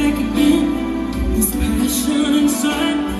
back again. This passion inside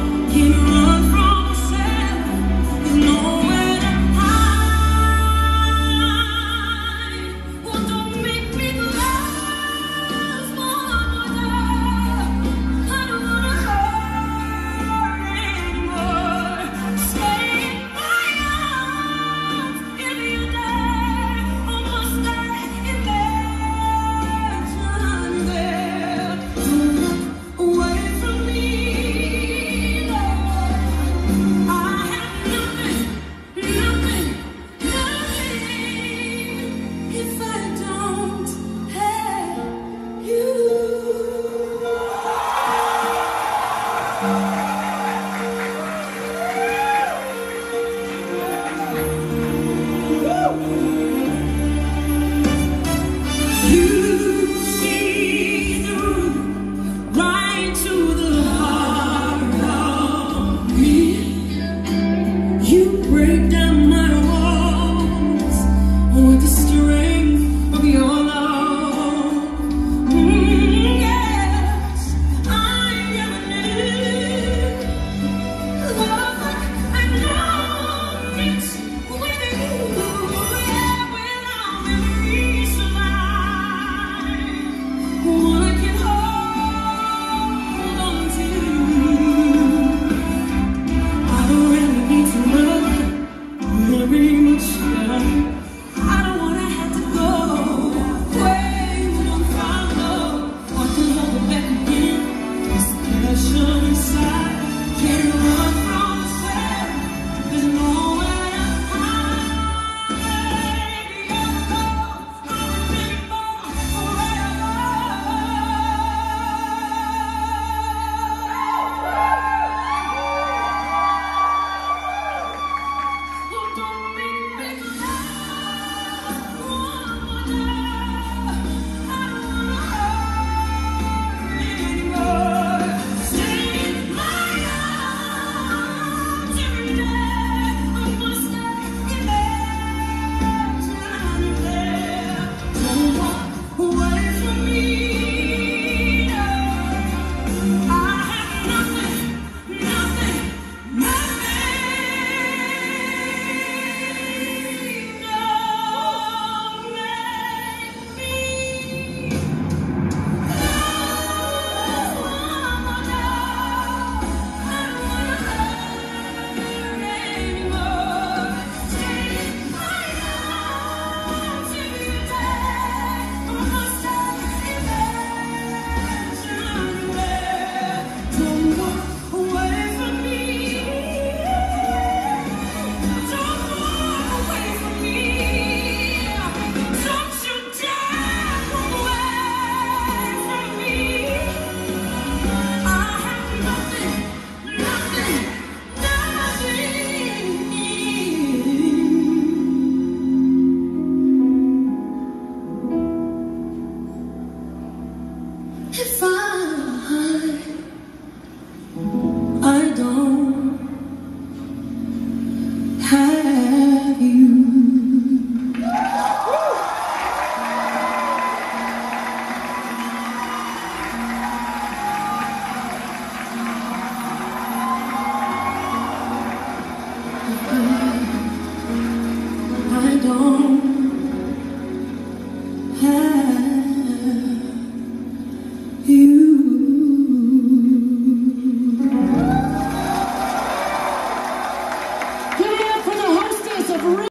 If I